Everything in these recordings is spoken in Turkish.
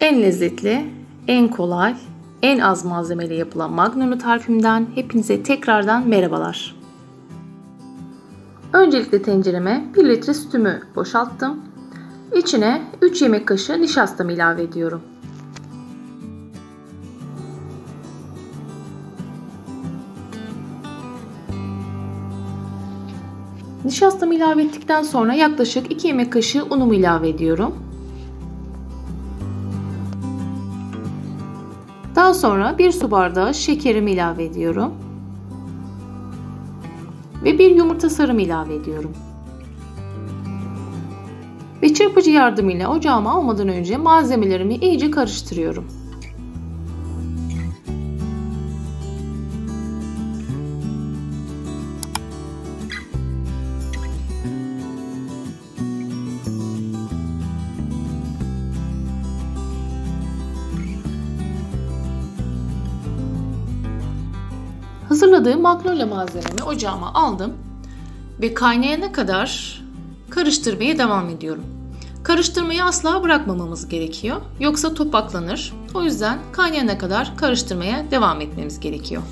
En lezzetli, en kolay, en az malzemeyle yapılan Magnum'lu tarifimden hepinize tekrardan merhabalar. Öncelikle tencereme 1 litre sütümü boşalttım. İçine 3 yemek kaşığı nişastamı ilave ediyorum. Nişastamı ilave ettikten sonra yaklaşık 2 yemek kaşığı unumu ilave ediyorum. Daha sonra 1 su bardağı şekerimi ilave ediyorum. Ve 1 yumurta sarımı ilave ediyorum. Ve çırpıcı yardımıyla ocağıma almadan önce malzemelerimi iyice karıştırıyorum. Hazırladığım magnolia malzememi ocağıma aldım ve kaynayana kadar karıştırmaya devam ediyorum. Karıştırmayı asla bırakmamamız gerekiyor. Yoksa topaklanır. O yüzden kaynayana kadar karıştırmaya devam etmemiz gerekiyor.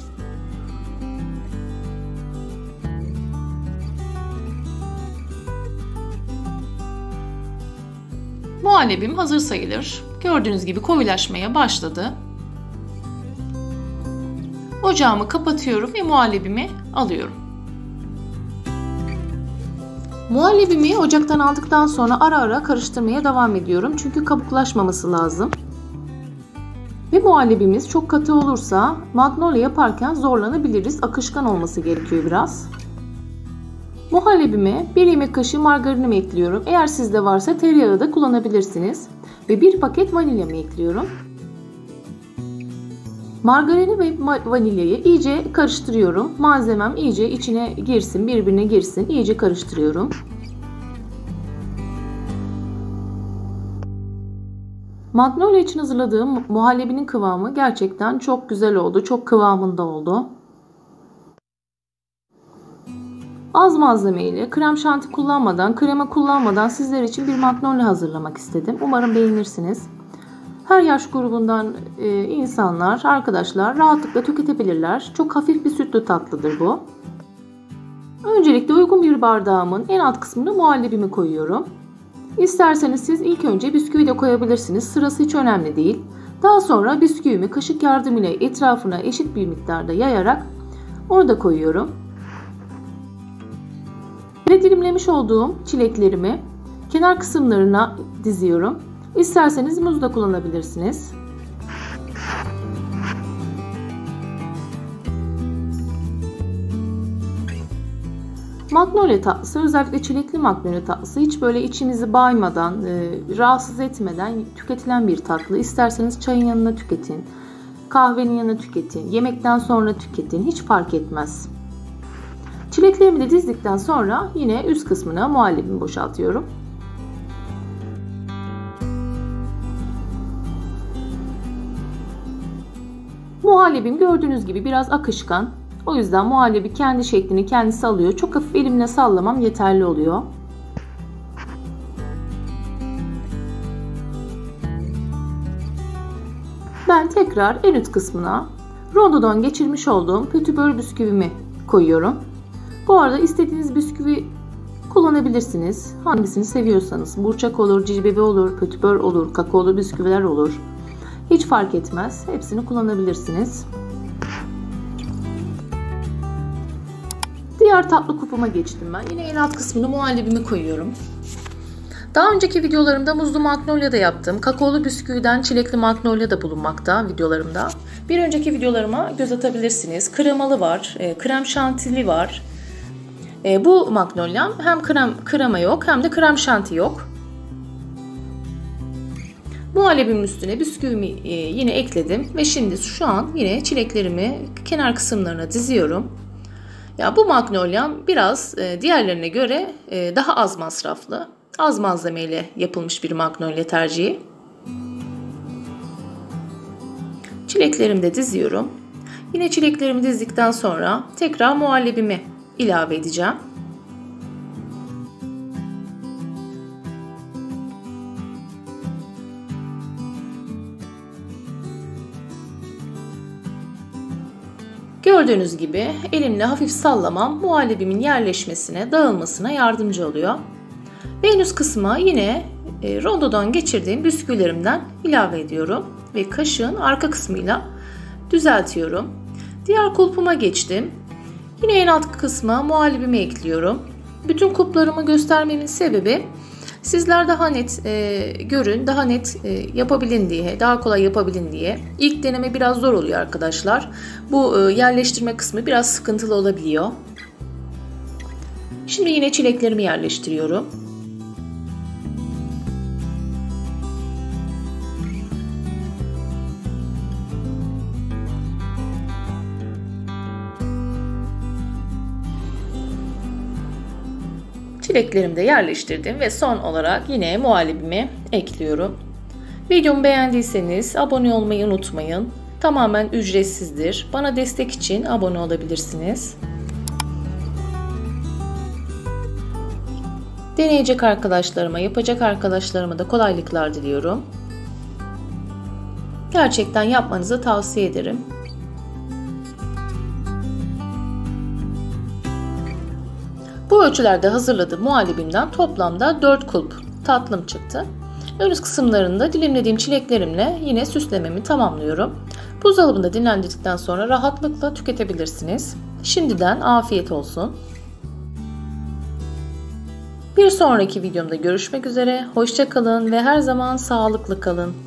Muhallebim hazır sayılır. Gördüğünüz gibi koyulaşmaya başladı. Ocağımı kapatıyorum ve muhallebimi alıyorum. Muhallebimi ocaktan aldıktan sonra ara ara karıştırmaya devam ediyorum. Çünkü kabuklaşmaması lazım. Ve muhallebimiz çok katı olursa magnolia yaparken zorlanabiliriz. Akışkan olması gerekiyor biraz. Muhallebime 1 yemek kaşığı margarinimi ekliyorum. Eğer sizde varsa tereyağı da kullanabilirsiniz. Ve 1 paket vanilyamı ekliyorum. Margarini ve vanilyayı iyice karıştırıyorum. Malzemem iyice içine girsin, birbirine girsin. İyice karıştırıyorum. Magnolia için hazırladığım muhallebinin kıvamı gerçekten çok güzel oldu. Çok kıvamında oldu. Az malzemeyle krem şanti kullanmadan, krema kullanmadan sizler için bir magnolia hazırlamak istedim. Umarım beğenirsiniz. Her yaş grubundan e, insanlar, arkadaşlar rahatlıkla tüketebilirler. Çok hafif bir sütlü tatlıdır bu. Öncelikle uygun bir bardağımın en alt kısmına muhallebimi koyuyorum. İsterseniz siz ilk önce bisküvi de koyabilirsiniz. Sırası hiç önemli değil. Daha sonra bisküvimi kaşık yardımıyla etrafına eşit bir miktarda yayarak onu da koyuyorum. Ve dilimlemiş olduğum çileklerimi kenar kısımlarına diziyorum. İsterseniz muz da kullanabilirsiniz. Magnolia tatlısı özellikle çilekli magnolia tatlısı hiç böyle içimizi baymadan, e, rahatsız etmeden tüketilen bir tatlı. İsterseniz çayın yanına tüketin, kahvenin yanına tüketin, yemekten sonra tüketin hiç fark etmez. Çileklerimi de dizdikten sonra yine üst kısmına muhallebimi boşaltıyorum. Muhallebim gördüğünüz gibi biraz akışkan. O yüzden muhallebi kendi şeklini kendisi alıyor. Çok hafif elimle sallamam yeterli oluyor. Ben tekrar en üst kısmına rondodan geçirmiş olduğum pötibör bisküvimi koyuyorum. Bu arada istediğiniz bisküvi kullanabilirsiniz. Hangisini seviyorsanız. Burçak olur, cilbebe olur, pötibör olur, kakaolu bisküviler olur. Hiç fark etmez. Hepsini kullanabilirsiniz. Diğer tatlı kupuma geçtim ben. Yine en alt kısmını muhallebimi koyuyorum. Daha önceki videolarımda muzlu magnolia da yaptım. Kakaolu bisküviden çilekli magnolia da bulunmakta videolarımda. Bir önceki videolarıma göz atabilirsiniz. Kremalı var, e, krem şantili var. E, bu magnolia hem krem krema yok hem de krem şanti yok. Muhallebimin üstüne bisküvimi e, yine ekledim ve şimdi şu an yine çileklerimi kenar kısımlarına diziyorum. Ya bu magnolia biraz e, diğerlerine göre e, daha az masraflı, az malzemeyle yapılmış bir magnolia tercihi. Çileklerimi de diziyorum. Yine çileklerimi dizdikten sonra tekrar muhallebimi ilave edeceğim. Gördüğünüz gibi elimle hafif sallamam muhallebimin yerleşmesine, dağılmasına yardımcı oluyor. Ve en üst kısma yine e, rondodan geçirdiğim bisküvilerimden ilave ediyorum ve kaşığın arka kısmıyla düzeltiyorum. Diğer kulpuma geçtim. Yine en alt kısma muhallebimi ekliyorum. Bütün kuplarımı göstermemin sebebi sizler daha net e, görün, daha net e, yapabilin diye, daha kolay yapabilin diye. İlk deneme biraz zor oluyor arkadaşlar. Bu e, yerleştirme kısmı biraz sıkıntılı olabiliyor. Şimdi yine çileklerimi yerleştiriyorum. Çileklerimi de yerleştirdim ve son olarak yine muhallebimi ekliyorum. Videomu beğendiyseniz abone olmayı unutmayın. Tamamen ücretsizdir. Bana destek için abone olabilirsiniz. Deneyecek arkadaşlarıma, yapacak arkadaşlarıma da kolaylıklar diliyorum. Gerçekten yapmanızı tavsiye ederim. Bu ölçülerde hazırladığım muhallebimden toplamda 4 kulp tatlım çıktı. Ön kısımlarında dilimlediğim çileklerimle yine süslememi tamamlıyorum. Buzdolabında dinlendirdikten sonra rahatlıkla tüketebilirsiniz. Şimdiden afiyet olsun. Bir sonraki videomda görüşmek üzere. Hoşçakalın ve her zaman sağlıklı kalın.